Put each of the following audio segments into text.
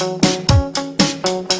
What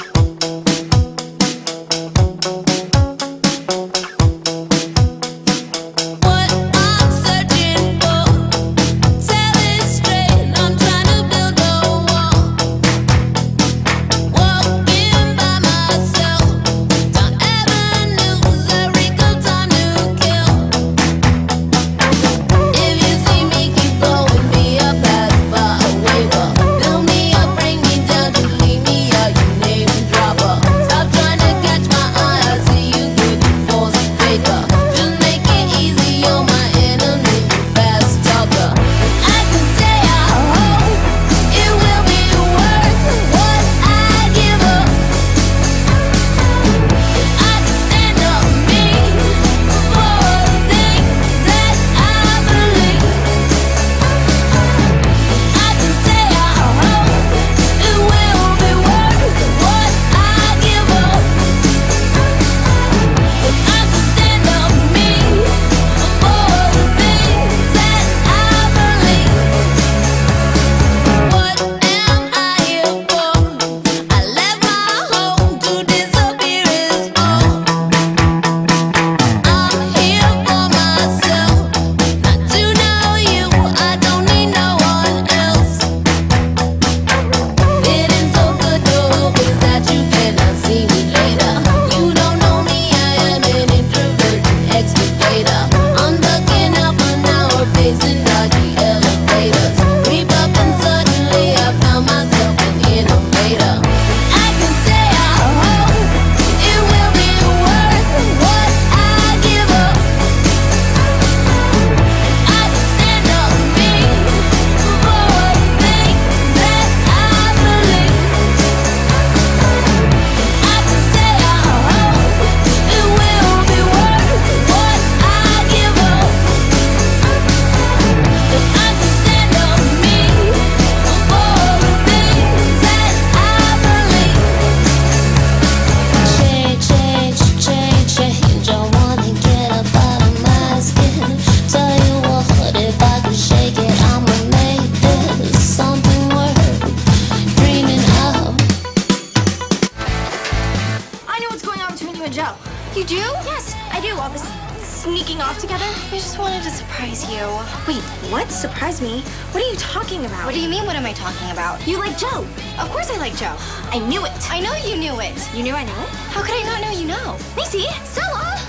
and Joe. You do? Yes, I do. All this sneaking off together. I just wanted to surprise you. Wait, what? Surprise me? What are you talking about? What do you mean, what am I talking about? You like Joe? Of course I like Joe. I knew it. I know you knew it. You knew I knew it? How could I not know you know? Macy, Stella!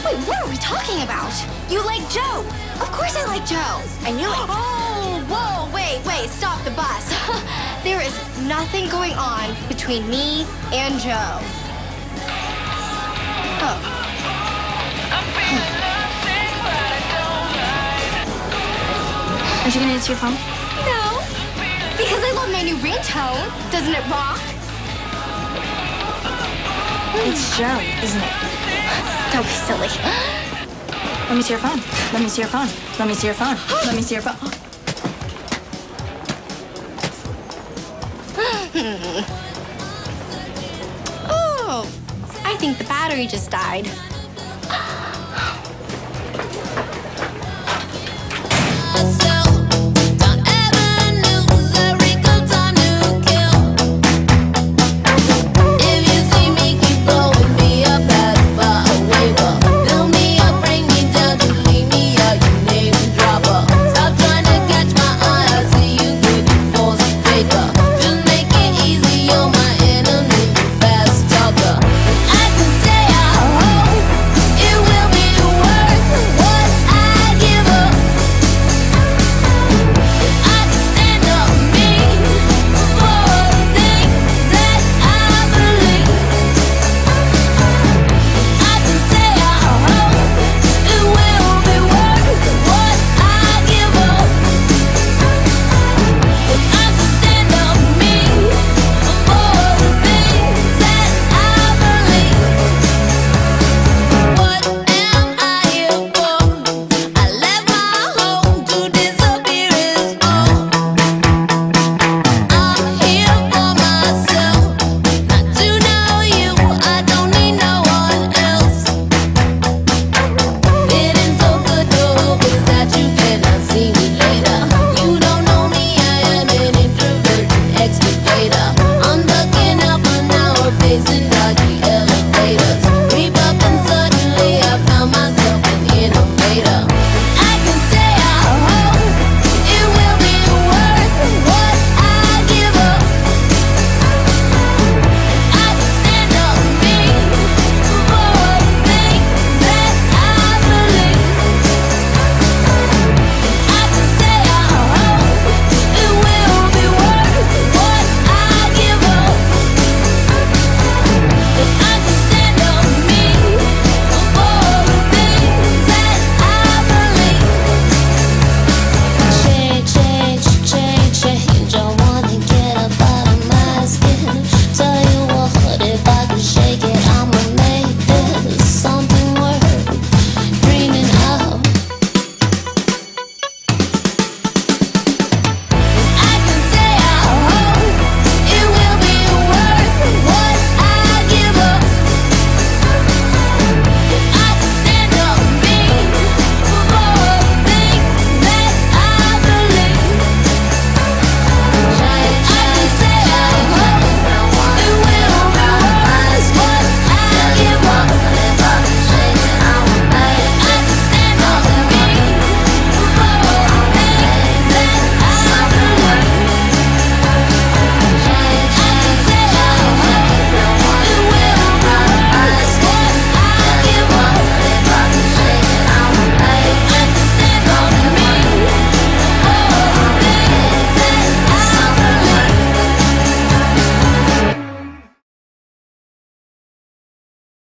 Wait, what are we talking about? you like Joe. Of course I like Joe. I knew it. Oh, whoa, wait, wait, stop the bus. there is nothing going on between me and Joe. Oh. Aren't you gonna answer your phone? No, because I love my new ringtone. Doesn't it rock? It's Joe, isn't it? Don't be silly. Let me see your phone. Let me see your phone. Let me see your phone. Let me see your phone. think the battery just died.